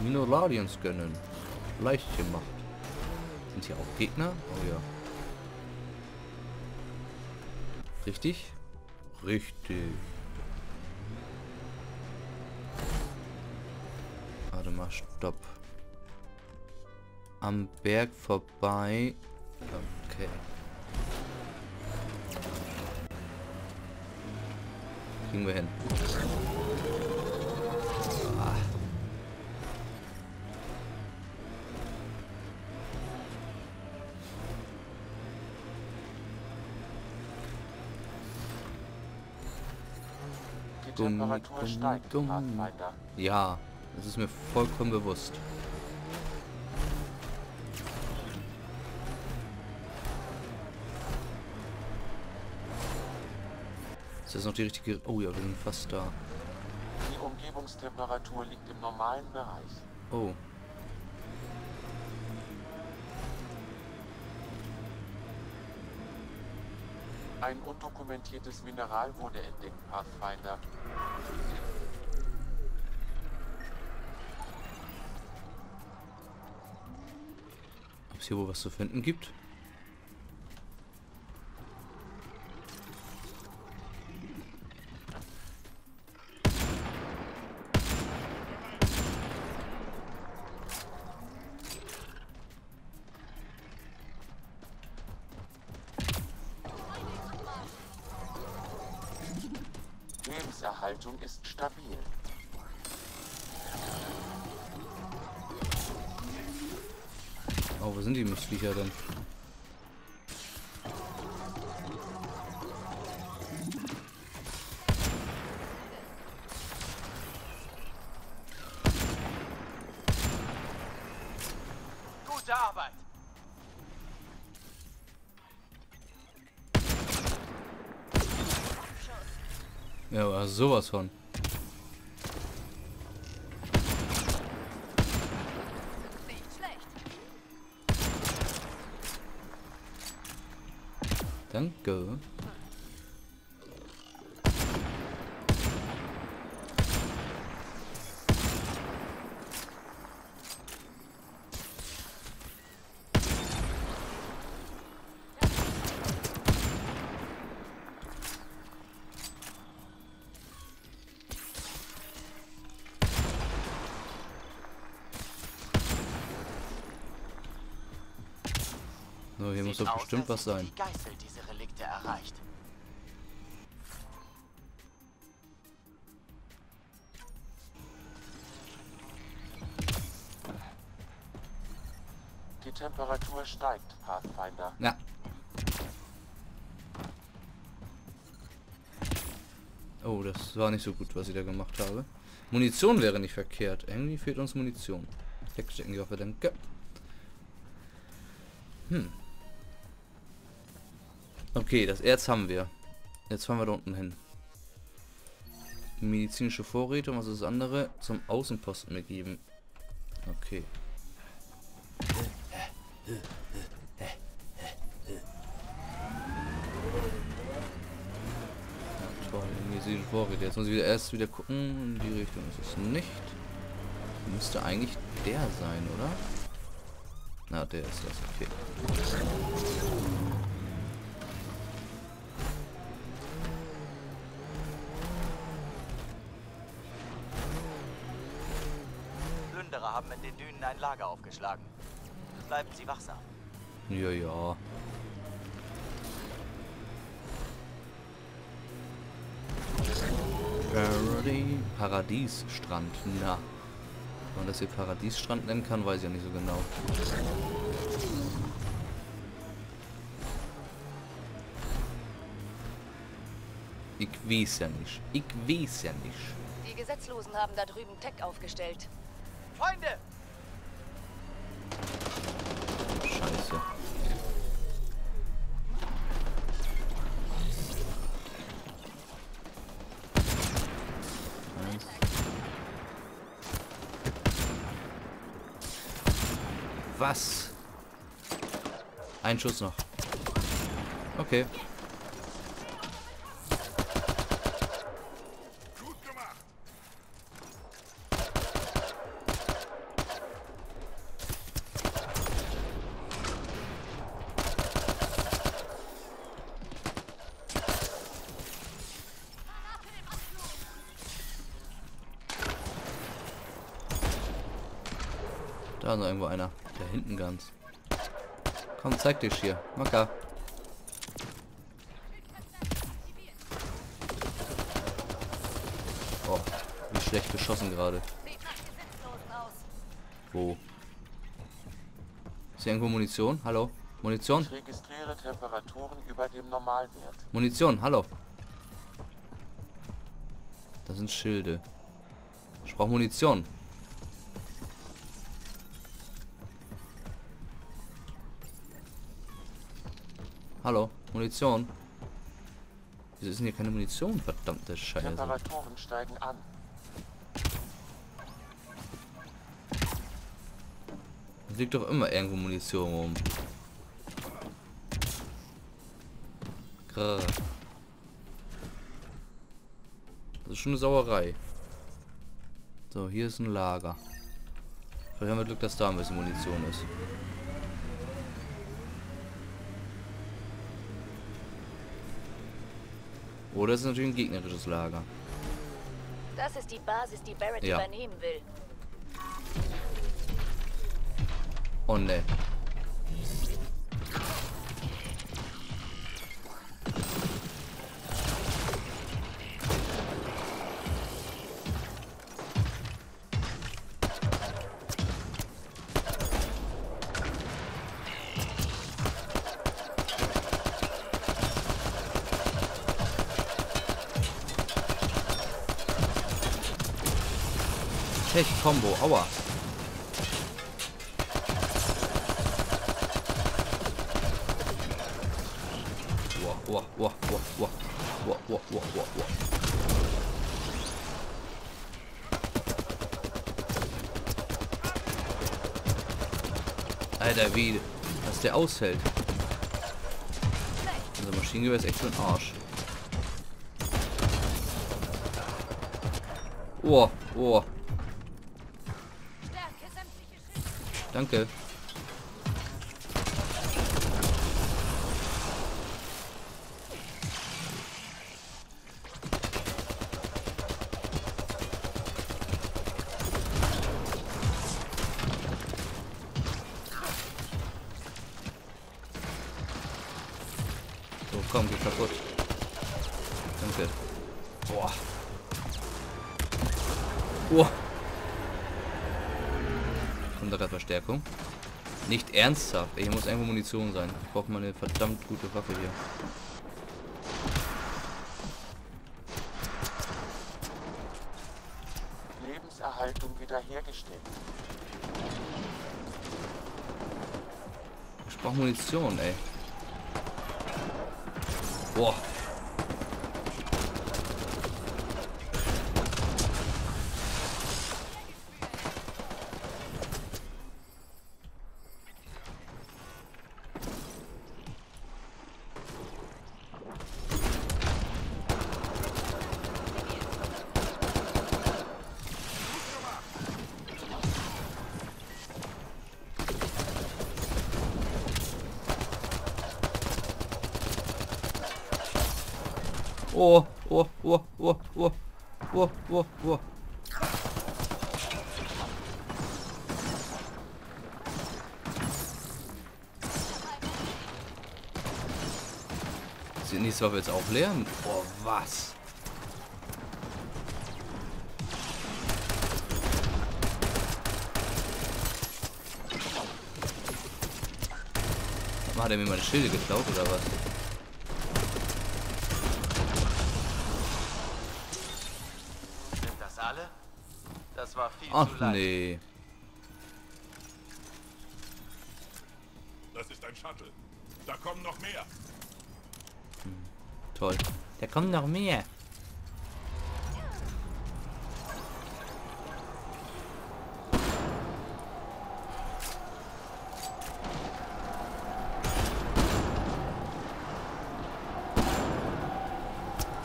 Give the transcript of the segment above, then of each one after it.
Mineraliens gönnen. Leicht gemacht. Sind hier auch Gegner? Oh ja. Richtig? Richtig. Warte mal, stopp. Am Berg vorbei. Okay. Kriegen wir hin. Ah. Dumm, Temperatur dumm, dumm. Ja, das ist mir vollkommen bewusst. Ist das noch die richtige... Oh ja, wir sind fast da. Die Umgebungstemperatur liegt im normalen Bereich. Oh. Ein undokumentiertes Mineral wurde entdeckt, Pathfinder. Ob es hier wohl was zu finden gibt? Lebenserhaltung ist stabil. Oh, wo sind die Mistviecher denn? Ja, aber sowas von. Danke. So, hier muss Sieht doch aus, bestimmt was sein. Die Geißel diese Relikte erreicht. Die Temperatur steigt, Pathfinder. Ja. Oh, das war nicht so gut, was ich da gemacht habe. Munition wäre nicht verkehrt. Irgendwie fehlt uns Munition. Wegstecken die Waffe, danke. Hm. Okay, das Erz haben wir. Jetzt fahren wir da unten hin. Medizinische Vorräte und was ist das andere? Zum Außenposten begeben. Okay. Ja, toll, medizinische Vorräte. Jetzt muss ich wieder erst wieder gucken. In die Richtung ist es nicht. Müsste eigentlich der sein, oder? Na, der ist das. Okay. Dünen ein Lager aufgeschlagen. Bleiben Sie wachsam. Ja, ja. Paradi Paradiesstrand. Na. Wenn man das hier Paradiesstrand nennen kann, weiß ich ja nicht so genau. Ich weiß ja nicht. Ich weiß ja nicht. Die Gesetzlosen haben da drüben Tech aufgestellt. Freunde! Scheiße. Was? Ein Schuss noch. Okay. Da ist noch irgendwo einer. Da hinten ganz. Komm, zeig dich hier. Macker. Oh, wie schlecht geschossen gerade. Wo? Ist hier irgendwo Munition? Hallo? Munition? Ich registriere Temperaturen über dem Normalwert. Munition, hallo. Das sind Schilde. Ich brauche Munition. Hallo, Munition. Wieso ist denn hier keine Munition? Verdammte Scheiße. Temperaturen steigen an. Es liegt doch immer irgendwo Munition rum. Grrr. Das ist schon eine Sauerei. So, hier ist ein Lager. Vielleicht haben wir Glück, dass da ein bisschen Munition ist. Oder es ist natürlich ein gegnerisches Lager. Das ist die Basis, die Barrett Ja. übernehmen will. Oh ne. Tech-Combo, aua. Wow, wow, wow, wow, wow. Wow, wow. Alter, wie, dass der aushält. Unser Maschinengewehr ist echt für ein Arsch. Oh, oh, danke. So, komm, geh kaputt. Danke. Boah. Boah. Gerade Verstärkung? Nicht ernsthaft. Hier muss irgendwo Munition sein. Ich brauche mal eine verdammt gute Waffe hier. Lebenserhaltung wiederhergestellt. Ich brauche Munition, ey. Boah. Oh, oh, oh, oh, oh, oh, oh, oh. Sind die Waffe jetzt auch leer? Oh, was? Hat er mir meine Schilde geklaut oder was? Das war viel Ach zu leicht. nee. Das ist ein Shuttle. Da kommen noch mehr. Toll. Da kommen noch mehr.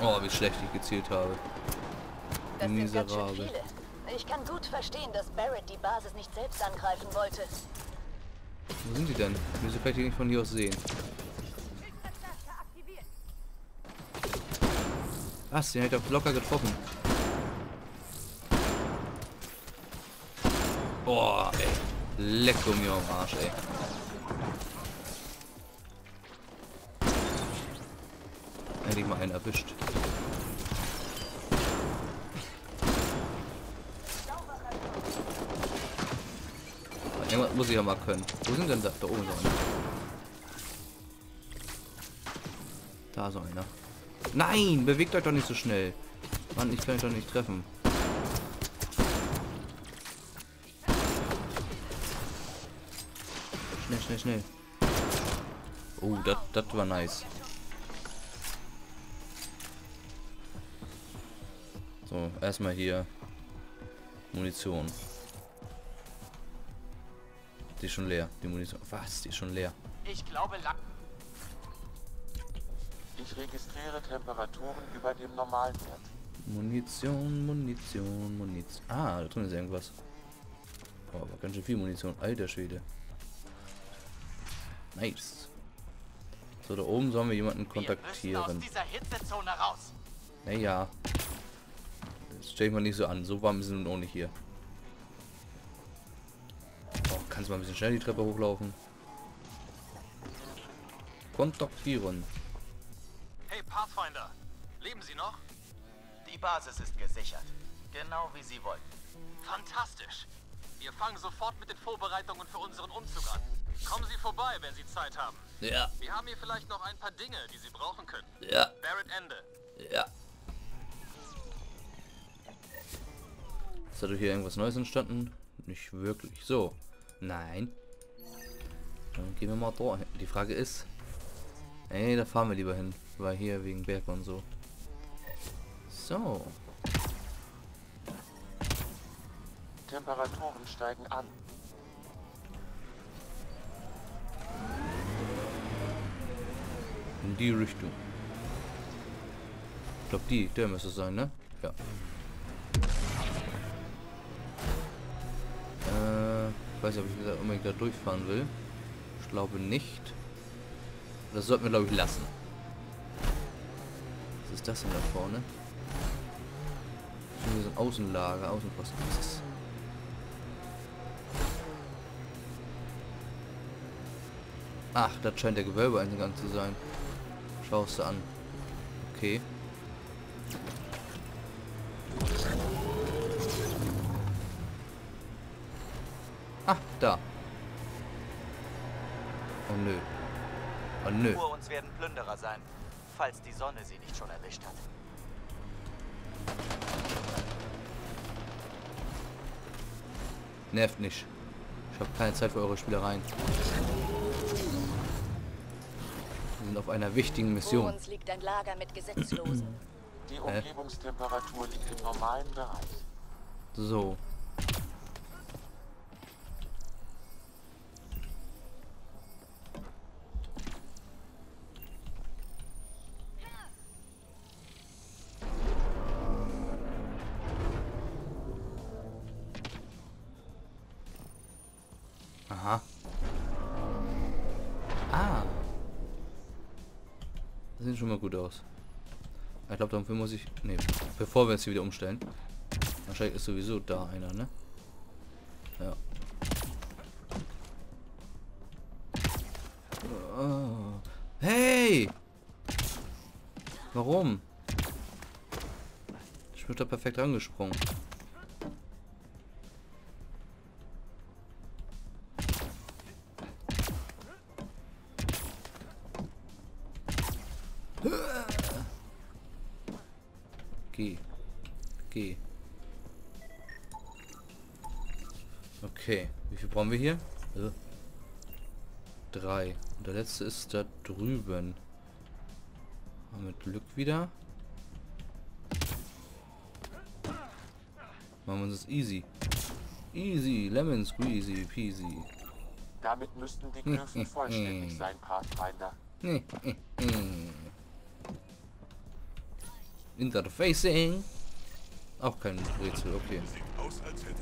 Oh, wie schlecht ich gezielt habe. Das sind ganz schön Miserabel. Ich kann gut verstehen, dass Barrett die Basis nicht selbst angreifen wollte. Wo sind die denn? Ich die nicht von hier aus sehen? Was? Den hätte ich locker getroffen. Boah, ey. Leck um mir am Arsch, ey. Hätte mal einen erwischt. Irgendwas muss ich ja mal können. Wo sind denn da? Da oben so einer. Da so einer. Nein, bewegt euch doch nicht so schnell. Mann, ich kann euch doch nicht treffen. Schnell, schnell, schnell. Oh, das das war nice. So, erstmal hier Munition. Die ist schon leer, die Munition. Was? Die ist schon leer. Ich glaube, lang. Ich registriere Temperaturen über dem normalen Wert. Munition, Munition, Munition. Ah, da drin ist irgendwas. Oh, aber ganz schön viel Munition. Alter Schwede. Nice. So, da oben sollen wir jemanden Wir kontaktieren. dieser Hitzezone raus. Naja. Das stell ich mal nicht so an. So warm es nun auch nicht hier. Kannst mal ein bisschen schnell die Treppe hochlaufen? Kontaktieren. Hey Pathfinder, leben Sie noch? Die Basis ist gesichert. Genau wie Sie wollten. Fantastisch. Wir fangen sofort mit den Vorbereitungen für unseren Umzug an. Kommen Sie vorbei, wenn Sie Zeit haben. Ja, Wir haben hier vielleicht noch ein paar Dinge, die Sie brauchen können. ja, Barrett Ende. ja. Ist dadurch hier irgendwas Neues entstanden? Nicht wirklich. So. Nein. Dann gehen wir mal da. hin. Die Frage ist. Ey, da fahren wir lieber hin. Weil hier wegen Berg und so. So. Temperaturen steigen an. In die Richtung. Ich glaube, die, der müsste sein, ne? Ja. Ich weiß nicht, ob ich wieder unbedingt da durchfahren will. Ich glaube nicht. Das sollten wir, glaube ich, lassen. Was ist das denn da vorne? Hier so ein Außenlager, Außenposten. Was ist das? Ach, das scheint der Gewölbeeingang zu sein. Schaust du an. Okay. Oh nö. Oh nö. Vor uns werden Plünderer sein, falls die Sonne sie nicht schon erwischt hat. Nervt nicht. Ich habe keine Zeit für eure Spielereien. Wir sind auf einer wichtigen Vor Mission. uns liegt ein Lager mit Gesetzlosen. Die Umgebungstemperatur liegt im normalen Bereich. So. Sieht schon mal gut aus. Ich glaube, dafür muss ich... Nee, bevor wir jetzt hier wieder umstellen. Wahrscheinlich ist sowieso da einer, ne? Ja. Oh. Hey! Warum? Ich bin da perfekt angesprungen. Wie viel brauchen wir hier? Äh. Drei. Und der letzte ist da drüben. Haben wir Glück wieder. Machen wir uns das easy. Easy. Lemon squeezy peasy. Damit müssten die Glyphen vollständig sein, Pathfinder. Interfacing. Auch kein Rätsel, okay.